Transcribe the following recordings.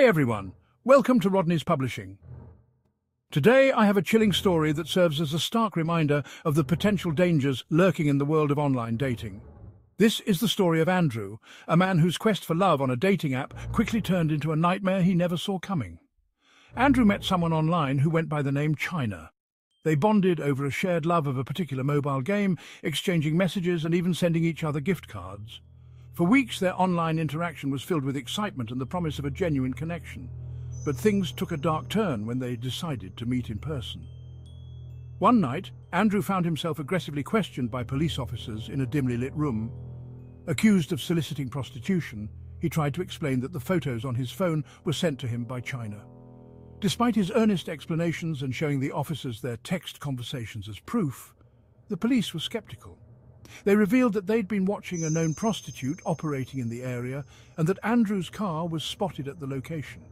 Hey everyone, welcome to Rodney's Publishing. Today I have a chilling story that serves as a stark reminder of the potential dangers lurking in the world of online dating. This is the story of Andrew, a man whose quest for love on a dating app quickly turned into a nightmare he never saw coming. Andrew met someone online who went by the name China. They bonded over a shared love of a particular mobile game, exchanging messages and even sending each other gift cards. For weeks their online interaction was filled with excitement and the promise of a genuine connection. But things took a dark turn when they decided to meet in person. One night, Andrew found himself aggressively questioned by police officers in a dimly lit room. Accused of soliciting prostitution, he tried to explain that the photos on his phone were sent to him by China. Despite his earnest explanations and showing the officers their text conversations as proof, the police were skeptical. They revealed that they'd been watching a known prostitute operating in the area and that Andrew's car was spotted at the location.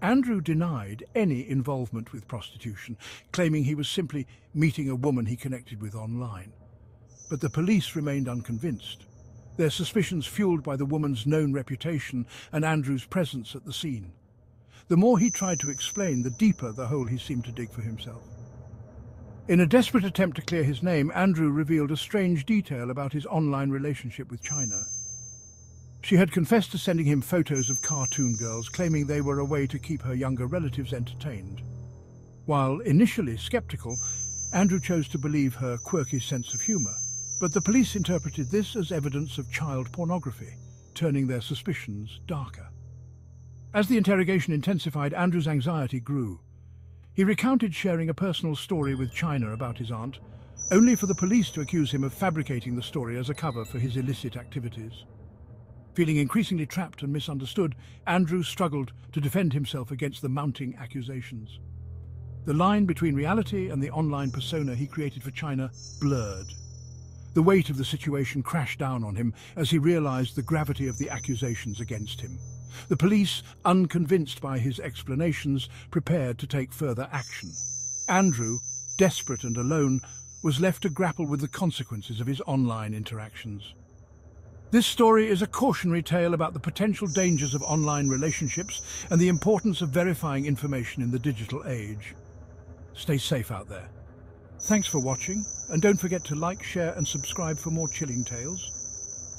Andrew denied any involvement with prostitution, claiming he was simply meeting a woman he connected with online. But the police remained unconvinced, their suspicions fueled by the woman's known reputation and Andrew's presence at the scene. The more he tried to explain, the deeper the hole he seemed to dig for himself. In a desperate attempt to clear his name, Andrew revealed a strange detail about his online relationship with China. She had confessed to sending him photos of cartoon girls, claiming they were a way to keep her younger relatives entertained. While initially skeptical, Andrew chose to believe her quirky sense of humour. But the police interpreted this as evidence of child pornography, turning their suspicions darker. As the interrogation intensified, Andrew's anxiety grew. He recounted sharing a personal story with China about his aunt, only for the police to accuse him of fabricating the story as a cover for his illicit activities. Feeling increasingly trapped and misunderstood, Andrew struggled to defend himself against the mounting accusations. The line between reality and the online persona he created for China blurred. The weight of the situation crashed down on him as he realized the gravity of the accusations against him. The police, unconvinced by his explanations, prepared to take further action. Andrew, desperate and alone, was left to grapple with the consequences of his online interactions. This story is a cautionary tale about the potential dangers of online relationships and the importance of verifying information in the digital age. Stay safe out there. Thanks for watching, and don't forget to like, share and subscribe for more chilling tales.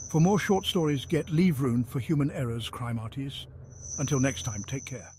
For more short stories, get Leave Rune for Human Errors, Crime Artists. Until next time, take care.